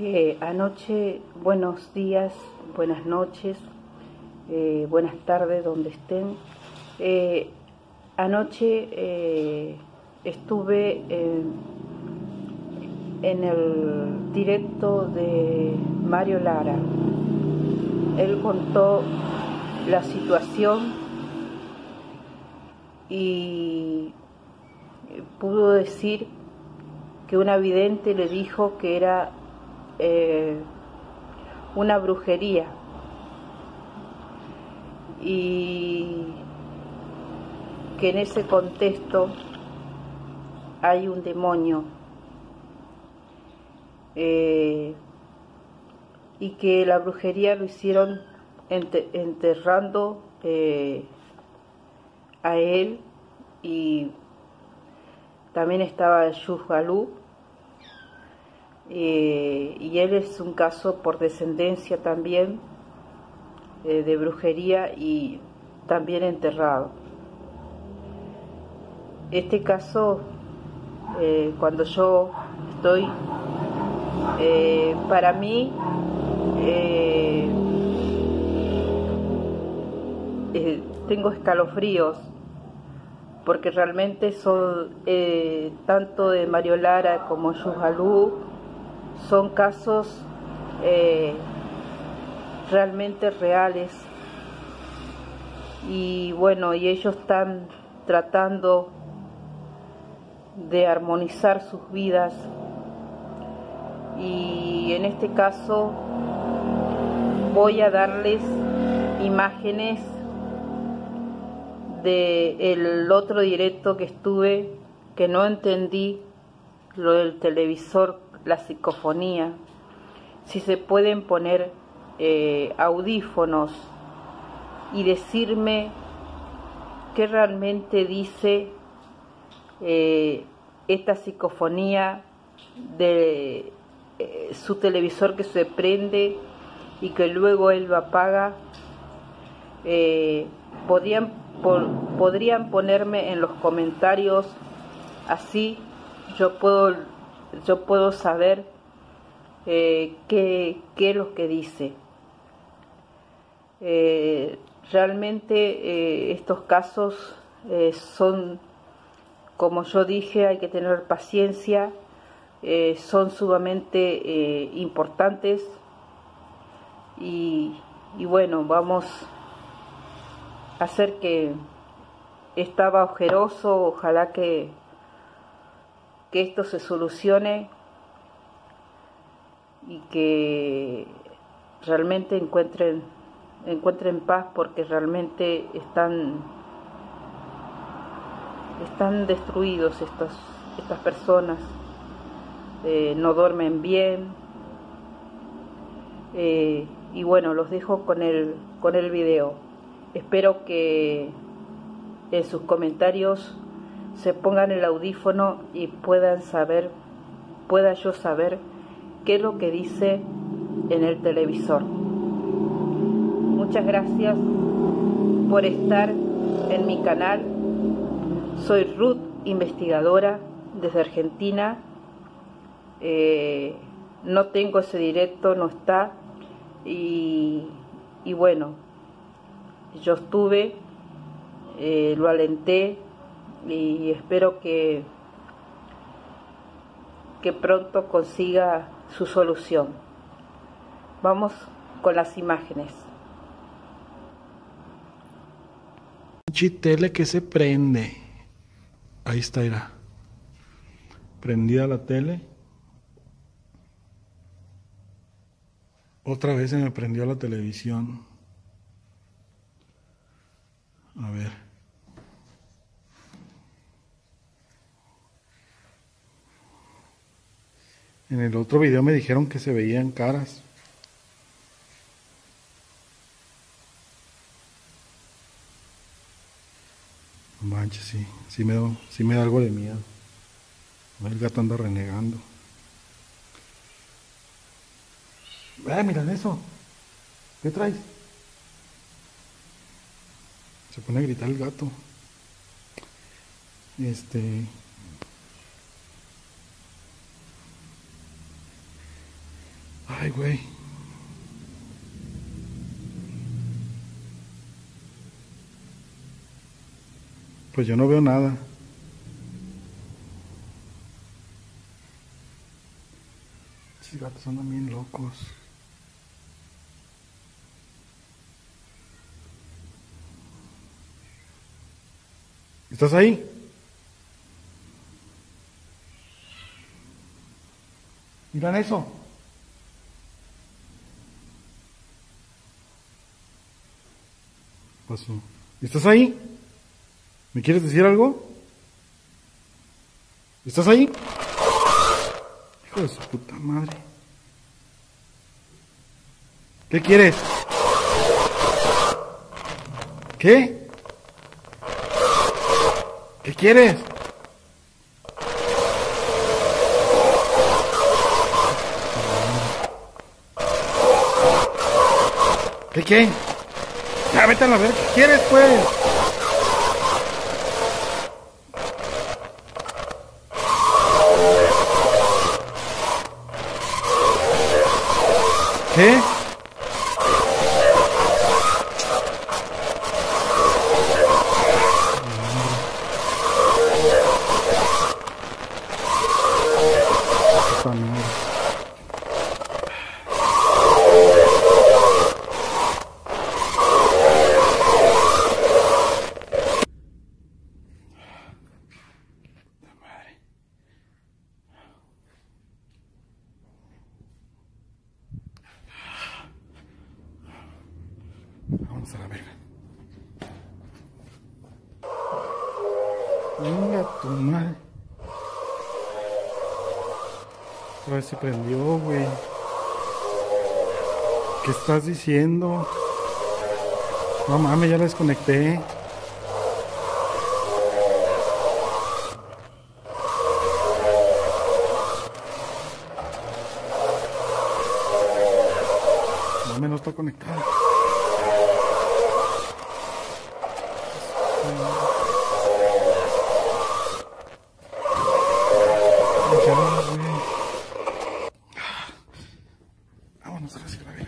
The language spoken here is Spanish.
Eh, anoche, buenos días, buenas noches, eh, buenas tardes donde estén. Eh, anoche estuve en el directo de Mario Lara. Él contó la situación y pudo decir que una vidente le dijo que era eh, una brujería. Y que en ese contexto hay un demonio eh, y que la brujería lo hicieron enterrando eh, a él y también estaba Yujalú eh, y él es un caso por descendencia también eh, de brujería y también enterrado. Este caso, eh, cuando yo estoy, para mí, tengo escalofríos porque realmente son tanto de Mario Lara como Yujalú son casos eh, realmente reales. Y bueno, y ellos están tratando de armonizar sus vidas. Y en este caso voy a darles imágenes del otro directo que estuve que no entendí lo del televisor la psicofonía, si se pueden poner eh, audífonos y decirme qué realmente dice eh, esta psicofonía de eh, su televisor que se prende y que luego él lo apaga. podrían, podrían ponerme en los comentarios así yo puedo yo puedo saber eh, qué, es lo que dice. Eh, realmente eh, estos casos son, como yo dije, hay que tener paciencia, son sumamente importantes y, y bueno, vamos a hacer que estaba ojeroso, ojalá que que esto se solucione y que realmente encuentren, encuentren paz porque realmente están, están destruidos estos, estas personas, eh, no duermen bien. Eh, y bueno, los dejo con el, con el video. Espero que en sus comentarios se pongan el audífono y puedan saber, pueda yo saber qué es lo que dice en el televisor. Muchas gracias por estar en mi canal. Soy Ruth, investigadora desde Argentina. Eh, no tengo ese directo, no está. Y, bueno, yo estuve, eh, lo alenté, y espero que, que pronto consiga su solución. Vamos con las imágenes. Tele que se prende. Ahí está, era. Prendida la tele. Otra vez se me prendió la televisión. A ver. En el otro video me dijeron que se veían caras. Manches, sí, sí me, da, sí me da algo de miedo. El gato anda renegando. Eh, miran eso. ¿Qué traes? Se pone a gritar el gato. Este. Ay, güey. Pues yo no veo nada. Estos gatos andan bien locos. ¿Estás ahí? Miran eso. Pasó. ¿Estás ahí? ¿Me quieres decir algo? ¿Estás ahí? Hijo de su puta madre. ¿Qué quieres? ¿Qué? ¿Qué quieres? ¿Qué qué? Vete a la ver, ¿qué quieres pues? ¿Qué? Puta madre. Vamos a la verga. Venga tu madre. A ver si prendió, güey. ¿Qué estás diciendo? No mames, ya la desconecté. No, me no está conectado. 難しくない